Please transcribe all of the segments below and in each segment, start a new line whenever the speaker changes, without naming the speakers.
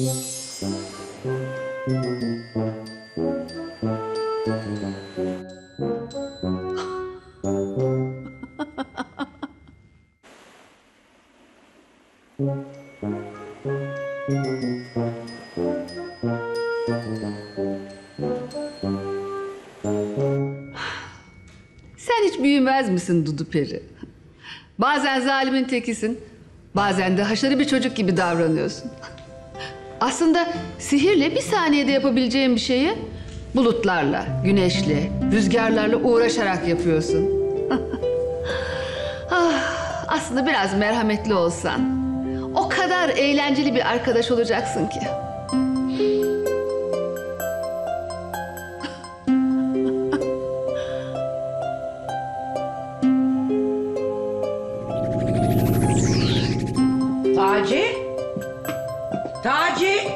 Sen hiç büyümez misin Dudu Peri? Bazen zalimin tekisin, bazen de haşarı bir çocuk gibi davranıyorsun. Aslında sihirle bir saniyede yapabileceğin bir şeyi bulutlarla, güneşle, rüzgarlarla uğraşarak yapıyorsun. ah, aslında biraz merhametli olsan o kadar eğlenceli bir arkadaş olacaksın ki.
Taci? Taci?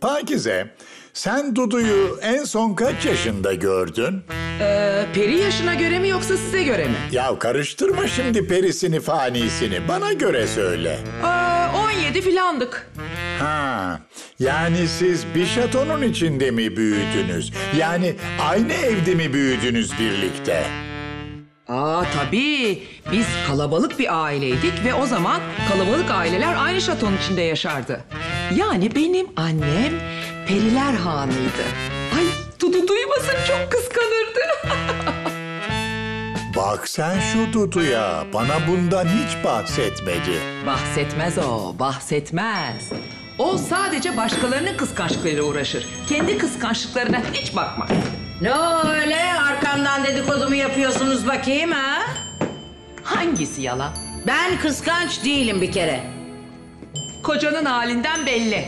Pakize, sen Dudu'yu en son kaç yaşında gördün?
Ee, peri yaşına göre mi yoksa size göre mi?
Ya karıştırma şimdi perisini fanisini. Bana göre söyle.
Aa, 17 filandık.
Ha, yani siz bir şatonun içinde mi büyüdünüz? Yani aynı evde mi büyüdünüz birlikte?
Aa tabii. Biz kalabalık bir aileydik ve o zaman kalabalık aileler aynı şatonun içinde yaşardı. Yani benim annem Periler Hanı'ydı. Ay Duymasın çok kıskanırdı.
Bak sen şu Dudu'ya, bana bundan hiç bahsetmedi.
bahsetmez o, bahsetmez. O sadece başkalarının kıskançlıklarıyla uğraşır. Kendi kıskançlıklarına hiç bakmaz.
Ne öyle arkamdan dedikodumu yapıyorsunuz bakayım ha?
Hangisi yalan?
Ben kıskanç değilim bir kere.
Kocanın halinden belli.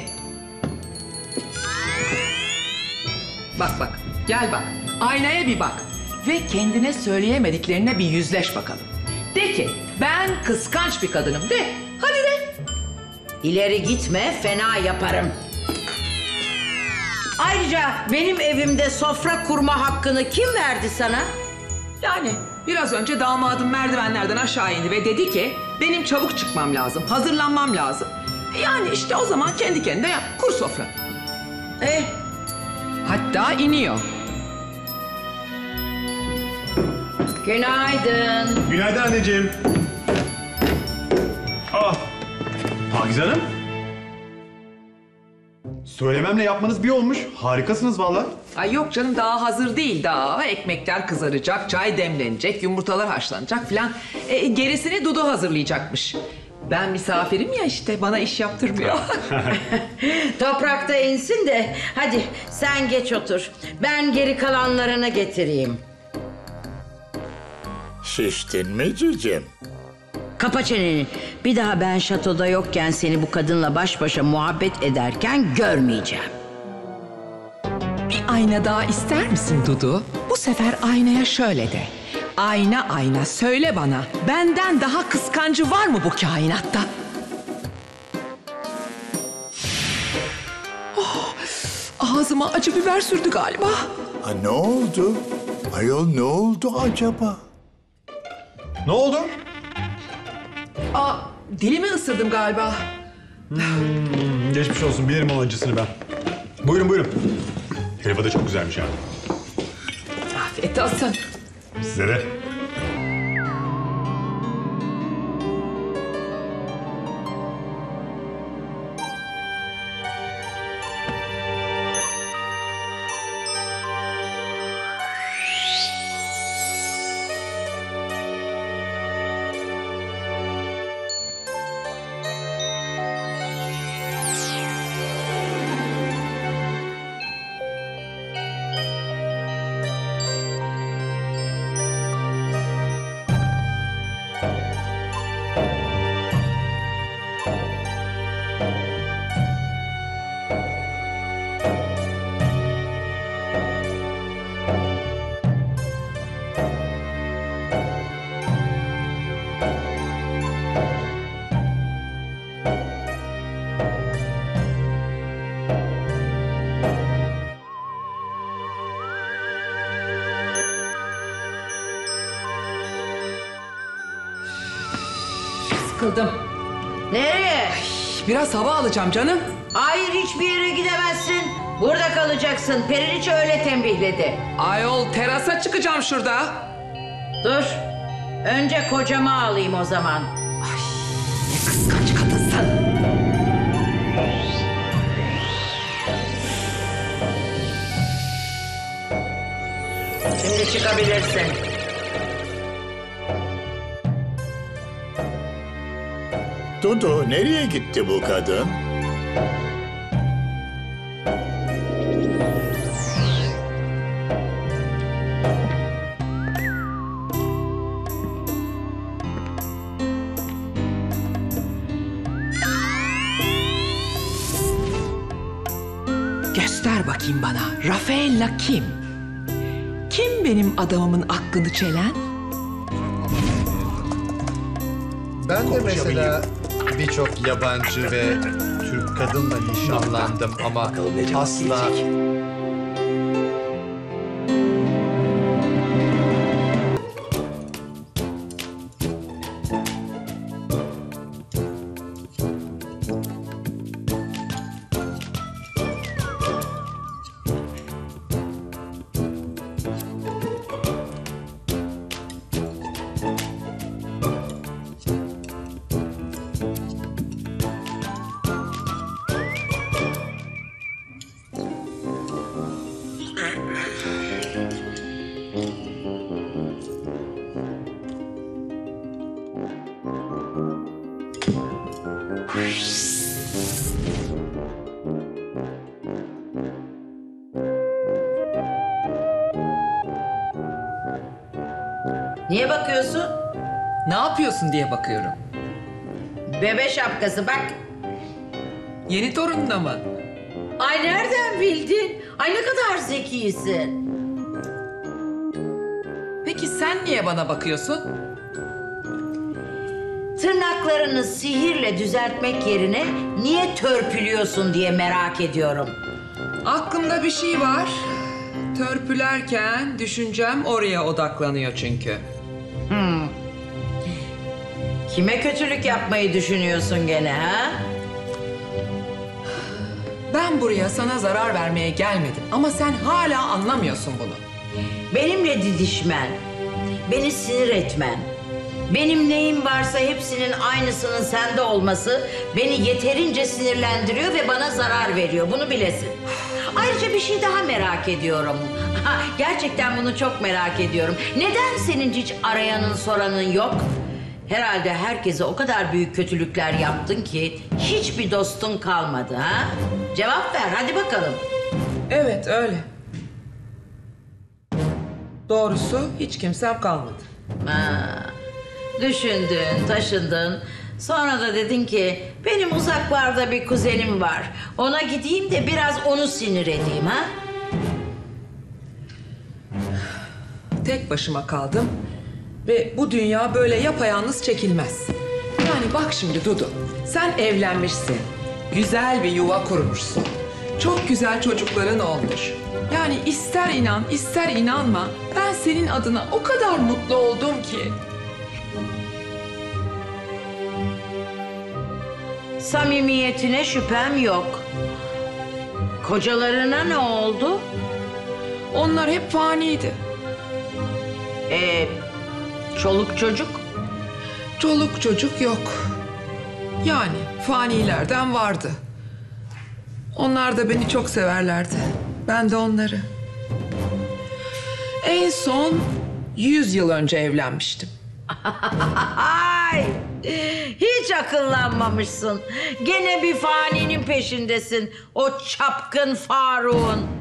Bak bak, gel bak. Aynaya bir bak. Ve kendine söyleyemediklerine bir yüzleş bakalım. De ki, ben kıskanç bir kadınım de. Hadi de.
İleri gitme fena yaparım. Ayrıca benim evimde sofra kurma hakkını kim verdi sana?
Yani biraz önce damadım merdivenlerden aşağı indi ve dedi ki benim çabuk çıkmam lazım, hazırlanmam lazım. Yani işte o zaman kendi kendine yap, kur sofra.
Eh,
Hatta iniyor.
Günaydın.
Günaydın anneciğim. Ah, Pakize Hanım. Söylememle yapmanız bir olmuş. Harikasınız valla.
Ay yok canım daha hazır değil daha. Ekmekler kızaracak, çay demlenecek, yumurtalar haşlanacak filan. E, gerisini Dudu hazırlayacakmış. Ben misafirim ya işte bana iş yaptırmıyor.
Toprakta insin de hadi sen geç otur. Ben geri kalanlarını getireyim.
Şiştin mi cicim?
Kapa çeneni. Bir daha ben şatoda yokken seni bu kadınla baş başa muhabbet ederken görmeyeceğim.
Bir ayna daha ister misin Dudu? Bu sefer aynaya şöyle de. Ayna ayna söyle bana benden daha kıskancı var mı bu kainatta? Oh, ağzıma acı biber sürdü galiba.
Ha ne oldu? Ayol ne oldu acaba?
Ne oldu?
Aa, dilimi ısırdım galiba.
Hmm, geçmiş olsun. Bilirim onun acısını ben. Buyurun buyurun. Helva da çok güzelmiş yani.
Afiyet olsun.
Size de.
Sıkıldım.
Nereye?
Biraz hava alacağım canım.
Hayır hiçbir yere gidemezsin. Burada kalacaksın. Periliç öyle tembihledi.
Ayol terasa çıkacağım şurada.
Dur. Önce kocama alayım o zaman.
Ne kıskanç kadınsın.
Şimdi çıkabilirsin.
Dudu nereye gitti bu kadın?
Göster bakayım bana. Rafaella kim? Kim benim adamımın aklını çelen?
Ben de mesela birçok yabancı ve Türk kadınla nişanlandım ama asla
Niye bakıyorsun?
Ne yapıyorsun diye bakıyorum.
Bebe şapkası bak.
Yeni torununa mı?
Ay nereden bildin? Ay ne kadar zekisin.
Peki sen niye bana bakıyorsun?
Tırnaklarını sihirle düzeltmek yerine niye törpülüyorsun diye merak ediyorum.
Aklımda bir şey var. Törpülerken düşüncem oraya odaklanıyor çünkü.
Kime kötülük yapmayı düşünüyorsun gene ha?
Ben buraya sana zarar vermeye gelmedim ama sen hala anlamıyorsun bunu.
Benimle didişmen, beni sinir etmen, benim neyim varsa hepsinin aynısının sende olması beni yeterince sinirlendiriyor ve bana zarar veriyor. Bunu bilesin. Ayrıca bir şey daha merak ediyorum. Gerçekten bunu çok merak ediyorum. Neden senin hiç arayanın soranın yok? Herhalde herkese o kadar büyük kötülükler yaptın ki hiçbir dostun kalmadı ha? Cevap ver hadi bakalım.
Evet öyle. Doğrusu hiç kimsem kalmadı.
Ha, düşündün, taşındın. Sonra da dedin ki benim uzaklarda bir kuzenim var. Ona gideyim de biraz onu sinir edeyim ha?
Tek başıma kaldım ve bu dünya böyle yapayalnız çekilmez. Yani bak şimdi Dudu, sen evlenmişsin. Güzel bir yuva kurmuşsun. Çok güzel çocukların olmuş. Yani ister inan, ister inanma, ben senin adına o kadar mutlu oldum ki.
Samimiyetine şüphem yok. Kocalarına ne oldu?
Onlar hep faniydi.
Ee, çoluk çocuk?
Çoluk çocuk yok. Yani fanilerden vardı. Onlar da beni çok severlerdi. Ben de onları. En son 100 yıl önce evlenmiştim.
Ay! Hiç akıllanmamışsın. Gene bir faninin peşindesin. O çapkın Faruk'un.